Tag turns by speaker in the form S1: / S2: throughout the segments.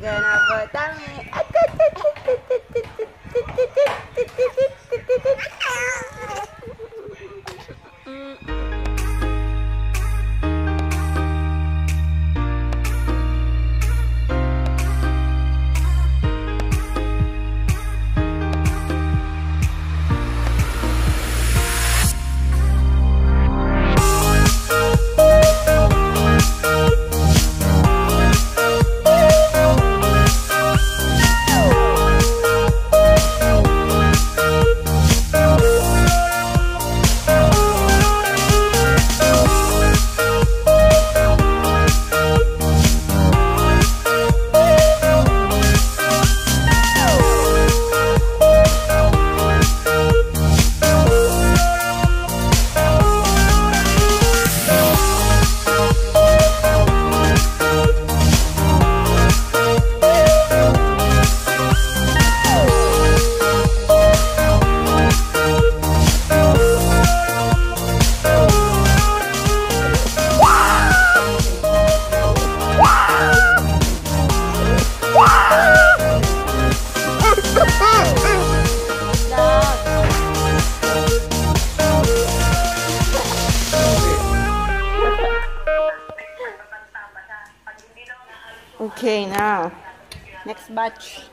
S1: gonna votar Okay, now. Next batch.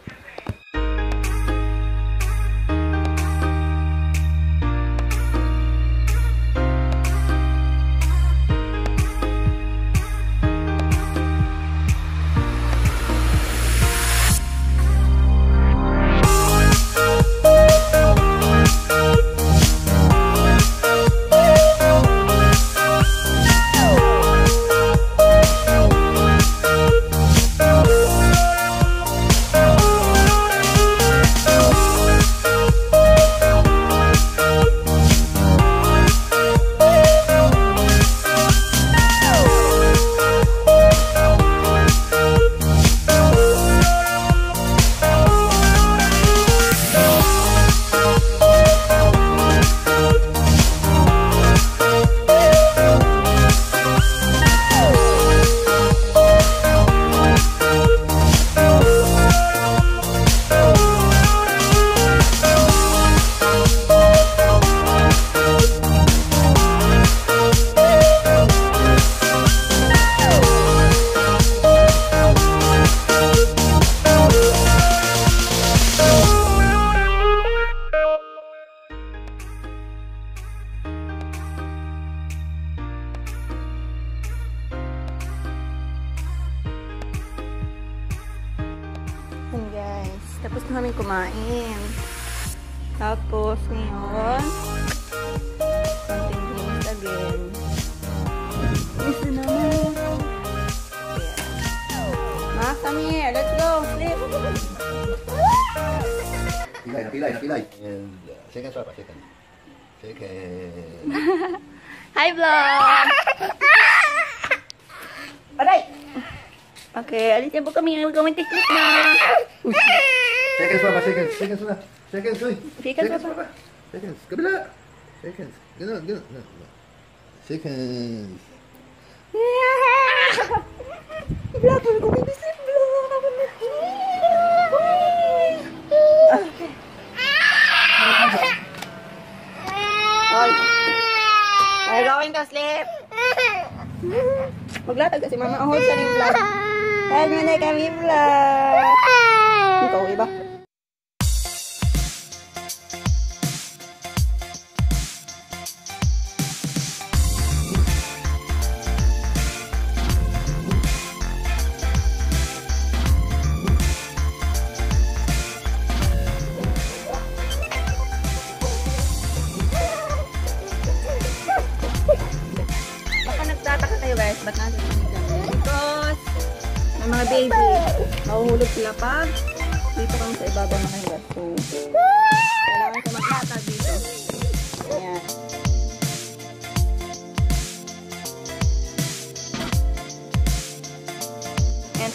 S2: Pilay. And uh, second swap, second. Second.
S1: Hi, vlog! Aray! Okay, alisin po kami. We're going to sleep na.
S2: second swap, second. Second swap. Second, uy.
S1: Second swap.
S2: swap. Seconds. Kabila. Seconds. Ganun, ganun. No, no. Seconds.
S1: Vlog, we're going to sleep, vlog. We're going to sleep. Maglatag kasi mama. Hold sa rin vlog. Help mo na kami vlog. Ikaw, iba.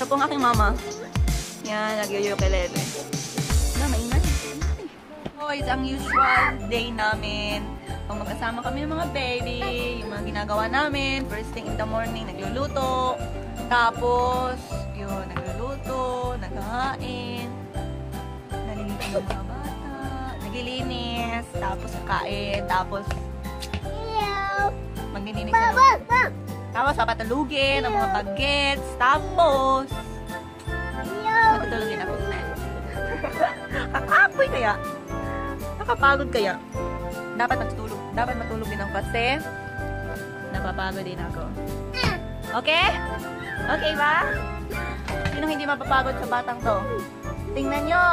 S1: Ito po ang aking mama. Yan, nagyoyokelele. Na, maingay. Boys, ang usual day namin. Pag magkasama kami ng mga baby, yung mga ginagawa namin, first thing in the morning, nagluluto. Tapos, yun, nagluluto, nag kakain. Naliligo ng mga bata. Naglilinis. Tapos kakain. Tapos maglilinis na tapos papatulugin ang mga bagets. Tapos matutulogin ako. Kakapoy kaya. Nakapagod kaya. Dapat matulog. Dapat matulog din ako kasi napapagod din ako. Okay? Okay ba? Sino hindi mapapagod sa batang to? Tingnan nyo!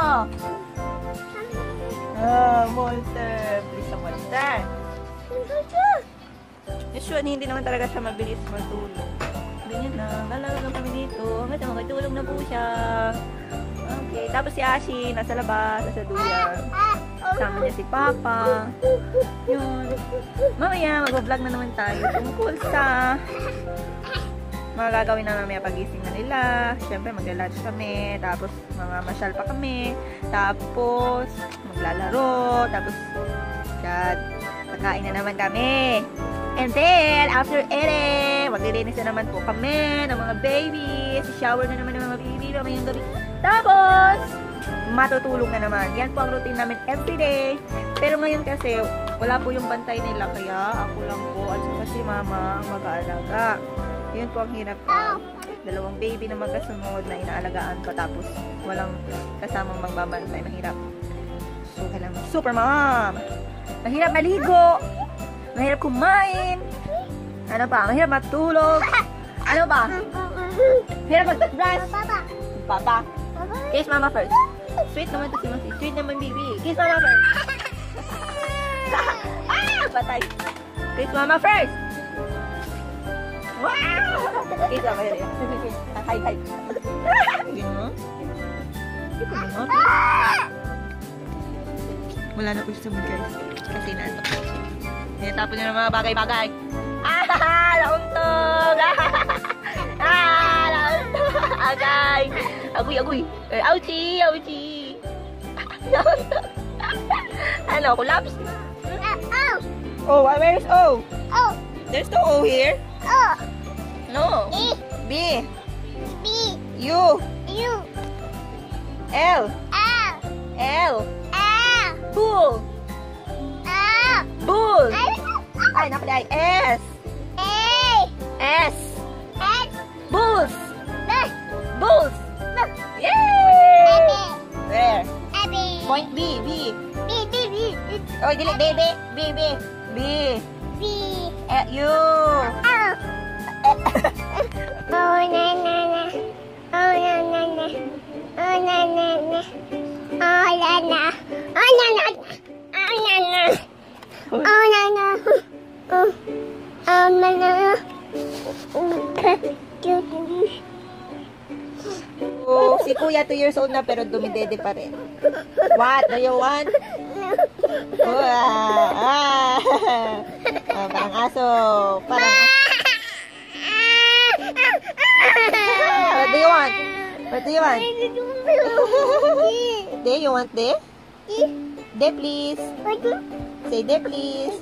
S1: Ah, monster! Please ang monster! Usually, hindi naman talaga siya mabilis matulog. Ganyan na, lalaro lang kami dito. Hanggang sa makatulog na po siya. Okay, tapos si Ashi, nasa labas, nasa duyan. Kasama niya si Papa. Yun. Mamaya, mag-vlog na naman tayo tungkol sa mga gagawin na mamaya pagising na nila. Siyempre, magla-lunch kami. Tapos, mga masyal pa kami. Tapos, maglalaro. Tapos, dad, kakain na naman kami. And then, after ere, maglilinis na naman po kami ng mga babies. Shower na naman ng mga baby mamayang gabi. Tapos, matutulog na naman. Yan po ang routine namin everyday. Pero ngayon kasi, wala po yung bantay nila. Kaya, ako lang po at saka si mama ang mag-aalaga. Yun po ang hirap ko. Dalawang baby na magkasunod na inaalagaan ko. Tapos, walang kasamang magbabantay. Mahirap. So, kailangan super mom. Mahirap maligo. Mahirap kumain. Ano pa? Mahirap matulog. Ano ba? Mahirap mag-brush. Papa. Kiss mama first. Sweet naman to si Masi. Sweet naman, baby. Kiss mama first. ah! Patay. Kiss mama first. Wow! Kiss mama first. Hi, hi. Yun mo. Wala na po sa guys. Kasi nato. Tinatapon niya ng mga bagay-bagay. Ah! Nauntog! Ah! Nauntog! Agay! Agoy, agoy! Eh, ouchie! Ouchie! Ano? Collapse? Oh, where is O? There's no O here. No. B. U. L. L. Bull. Bull. Ay, napalay. S. S. Bulls. Bulls. Yay! Where? Point B. B. Oh, dili. B. B. B. B. B. Eh, U. Oh, si kuya 2 years old na pero dumidede pa rin. What? Do you want? Oh, ah, ah. Ah, parang aso. Parang What do you want? What do you want? De, you want de? De, please. Say de, please.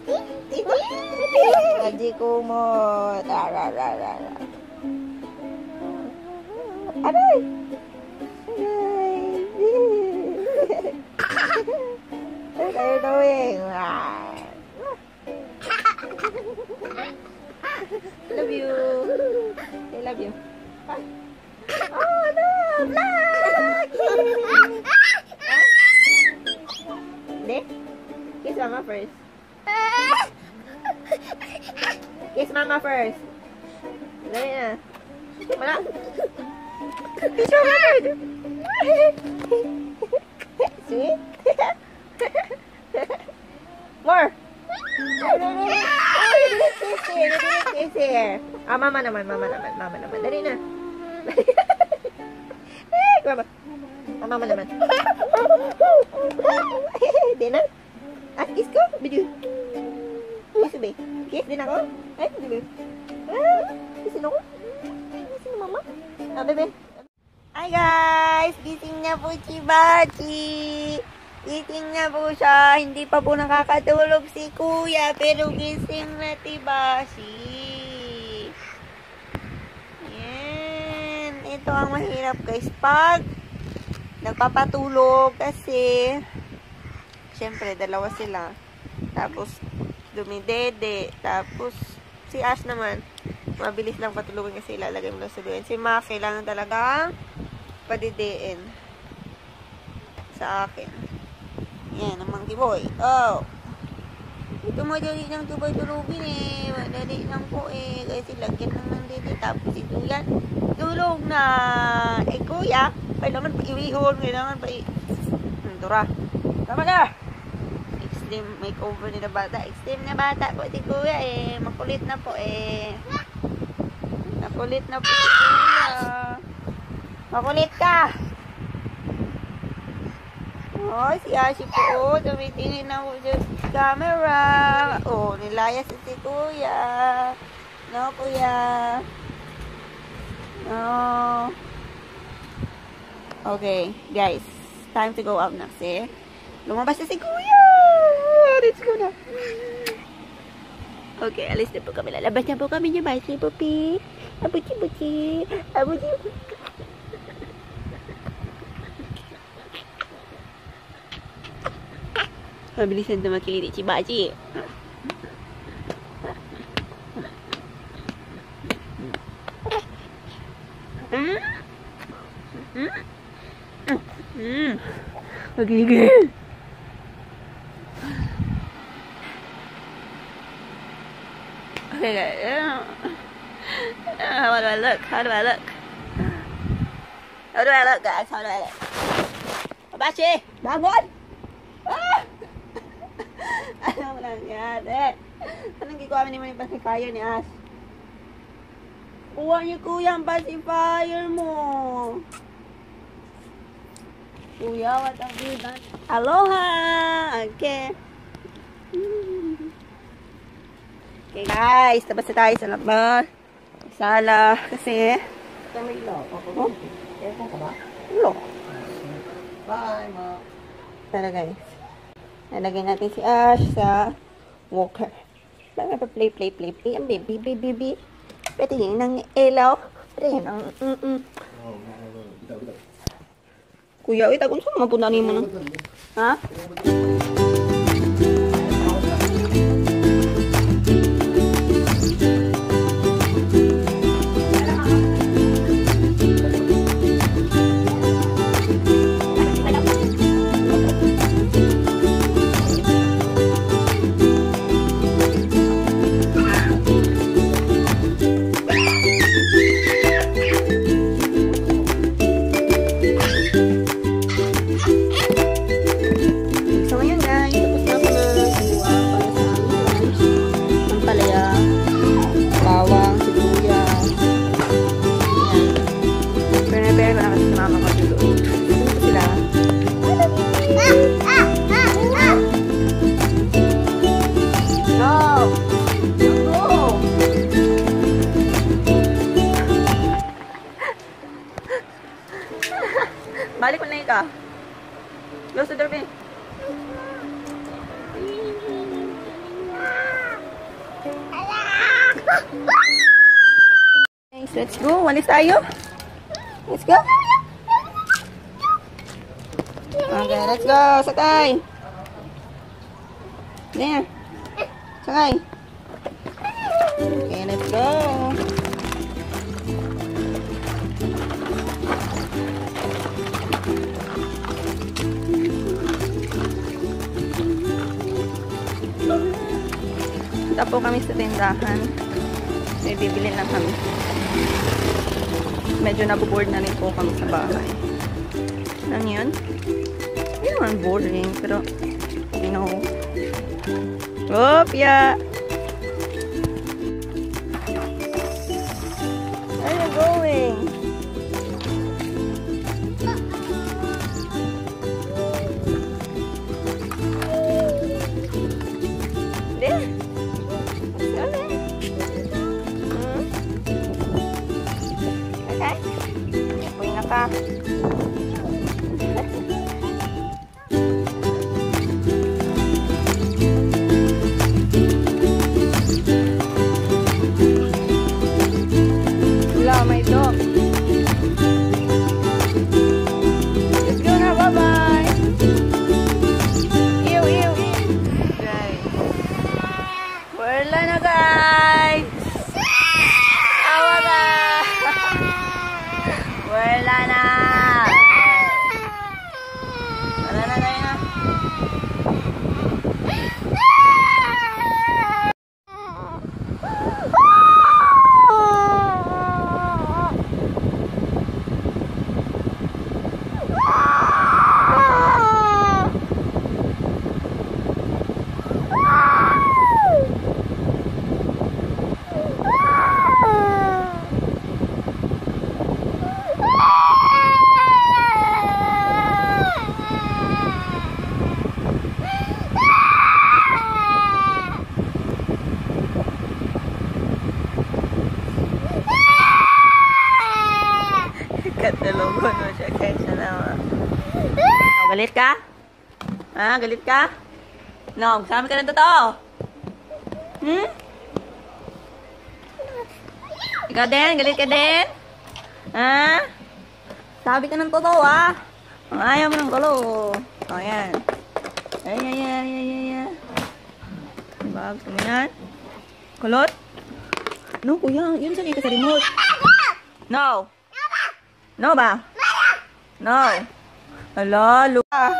S1: Aji kumot. Ar, ar, ar, ar. Aray! Ah, mama naman, mama naman, mama naman. Dali na. mama. Ah, mama naman. Di na? Ah, kiss ko? Bidu. Kiss be. Kiss din ako? Ay, hindi, be. Ah, kissin ako? Kissin mama? Ah, bebe. Hi, guys! Gising na po si Bachi. Gising na po siya. Hindi pa po nakakatulog si Kuya, pero gising na si Bachi. Yan. Ito ang mahirap guys. Pag nagpapatulog kasi syempre dalawa sila. Tapos dumidede. Tapos si Ash naman mabilis lang patulogin kasi ilalagay mo lang sa duyan. Si Ma kailangan talaga padidiin sa akin. Yan, ang monkey boy. Oh. Ito madali lang ito ba tulogin eh. Madali lang po eh. Kasi lagyan lang ng dede. Tapos ito yan. Tulog na. Eh kuya, kailangan pa iwihon. Kailangan pa i... Hmm, Tura. Tama na. Extreme makeover ni na bata. Extreme na bata po si kuya eh. Makulit na po eh. Makulit na po si kuya. Makulit ka. Oh, si Ashi po, oh, tumitingin na po sa camera. Oh, nilaya si Kuya. No, Kuya. No. Okay, guys. Time to go out na kasi lumabas na si Kuya. Let's go na. Okay, alis na po kami. Lalabas na po kami niya. Bye, si Pupi. Abuchi-buchi. Abuchi-buchi. Mabilisan na makiliti si Baji. Hmm? Hmm? Hmm? Magigil. Okay, guys. How do I look? How do I look? How do I look, guys? How do I look? Babachi! Bangon! Nangyari? Anong gagawa ni mo yung pacifier ni Ash? Kuha niyo kuya ang pacifier mo. Kuya, what have you done? Aloha! Okay. Okay guys, tapos na tayo sa labas. Sala, kasi...
S2: Kami lang. Ako.
S1: Oh,
S2: Ewan ka ba?
S1: ulo.
S2: Bye, ma.
S1: Tara guys. Nalagay natin si Ash sa walker. Mga pa play, play, play, play. Ang baby, baby, baby. Pwede yun ng ilaw. Pwede yun ang mm-mm. Kuya, ito kung saan mapunanin mo na? Ha? The door, babe. Guys, let's go. Walis tayo. Let's go. Okay, let's go. Sakay. There. Sakay. Punta po kami sa tindahan. May bibili lang kami. Medyo naboboard na rin po kami sa bahay. Ano yun? Hindi naman boring, pero you know. Opya! 吧. Galit ka? Ha? Galit ka? No, sabi ka ng totoo. Hmm? Ikaw din? Galit ka din? Ha? Sabi ka ng totoo, ha? Ang ayaw mo ng gulo. O, oh, yan. Ay, ay, ay, ay, ay, ay. Diba? Gusto mo yan? Kulot? No, kuya. Yun sa ka sa remote. No. No ba? No. Hala, Luka.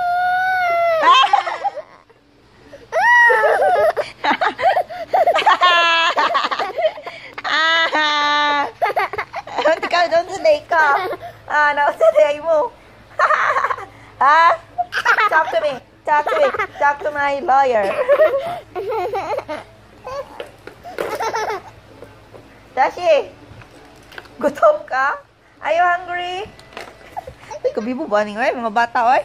S1: ah! Ikaw doon sa day ka. Ah, na sa day mo. ah? Talk to me. Talk to me. Talk to my lawyer. Dashi, gutom ka? Are you hungry? Kabibo ba ning oy, mga bata oy.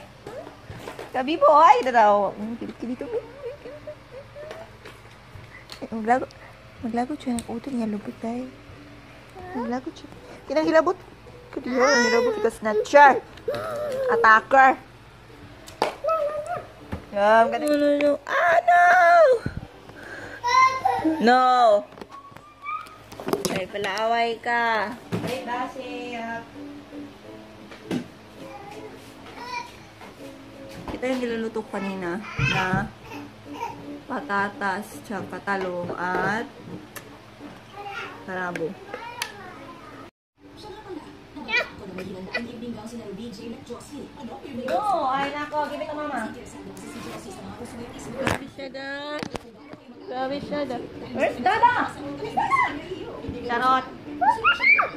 S1: Kabibo oy, dadaw. Kilit to. Maglago. Maglago siya ng uto niya lupit tayo. Maglago siya. Kinang hilabot. Kadiyo, hilabot ka snatcher. Attacker. Um, ganun. No, no, no. Ah, no! No! Ay, palaaway ka. Ay, basi. Ito yung niluluto kanina na patatas, tsaka talong at karabo. No, ay nako, give it to mama. Grabe siya da. Grabe siya da. Where's Dada? Charot.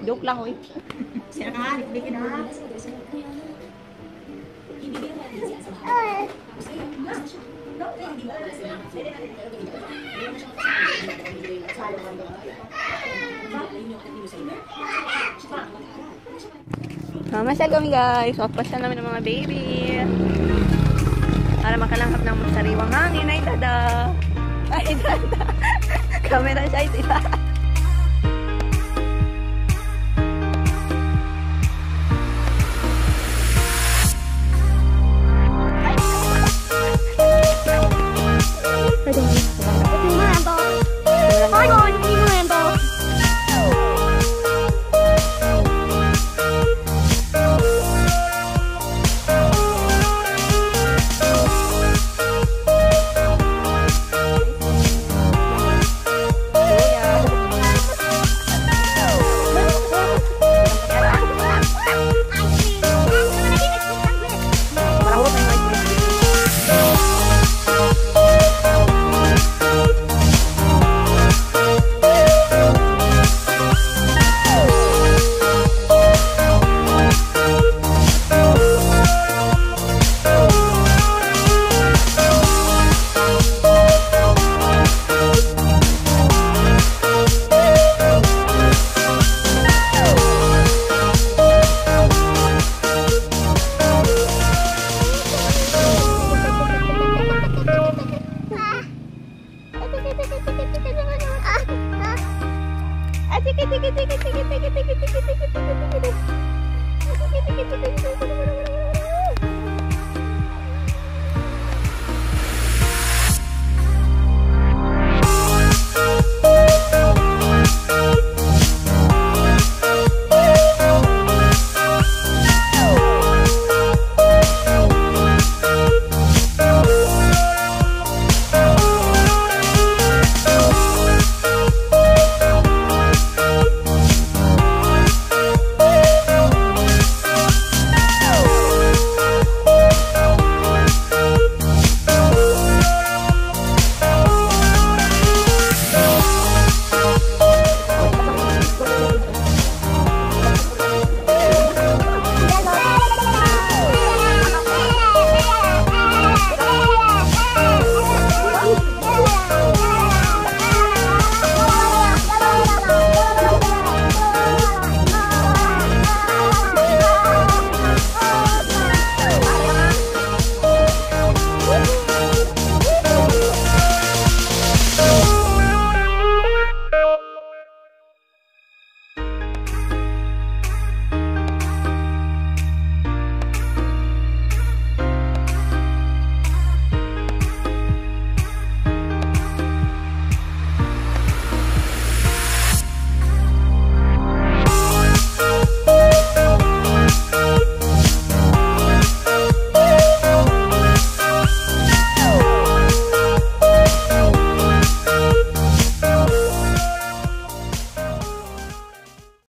S1: Joke lang, uy. Siya na, nagbikin na. Mamasyal kami guys. Papasyal namin ng mga baby. Para makalanghap ng sariwang hangin. Ay, dada. Ay, dada. Camera shy sila. Tiki Bye-bye.